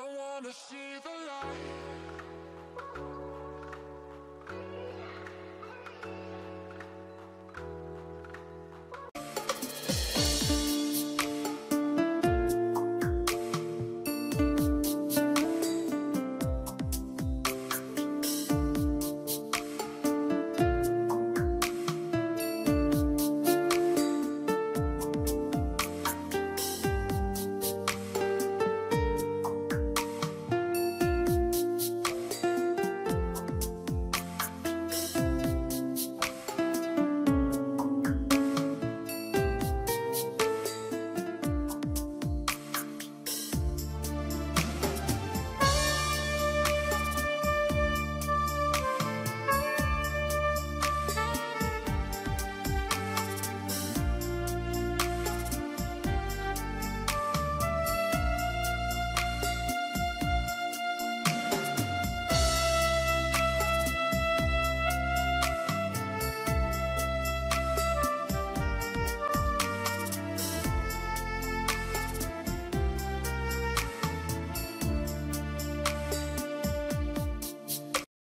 I wanna see the light.